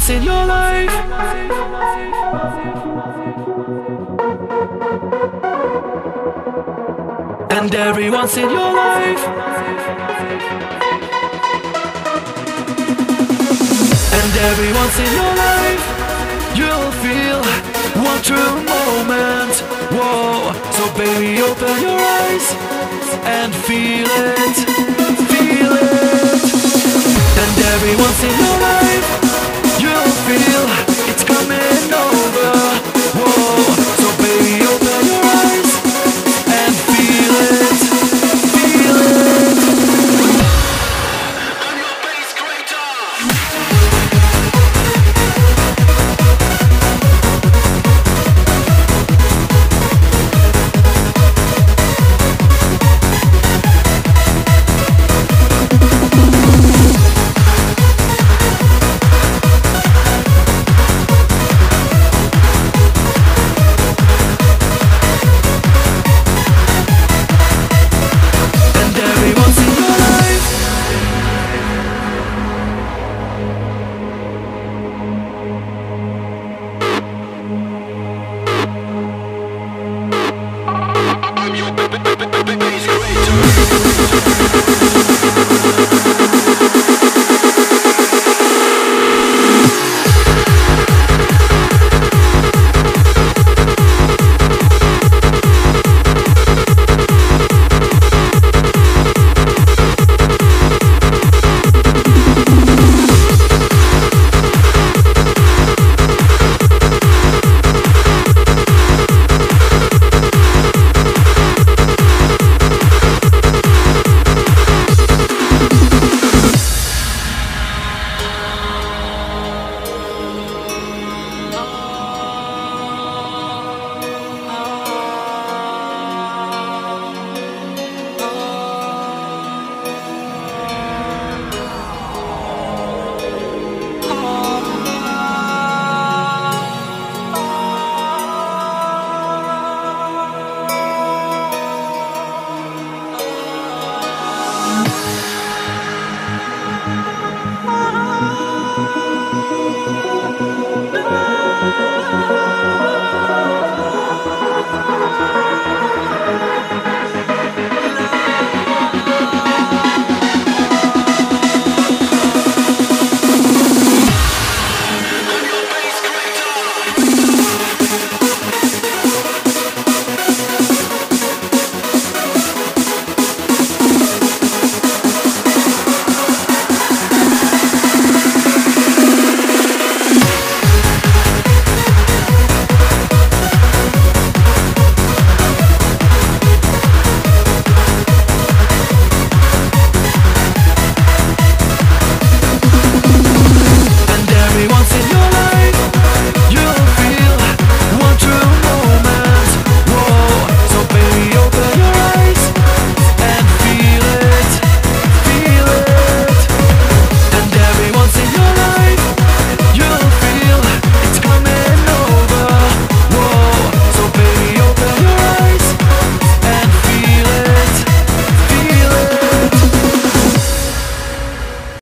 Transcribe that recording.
I'll your life. And everyone in your life. And everyone in your life. You'll feel one true moment. Whoa. So baby, open your eyes and feel it. Feel it. And everyone save your life.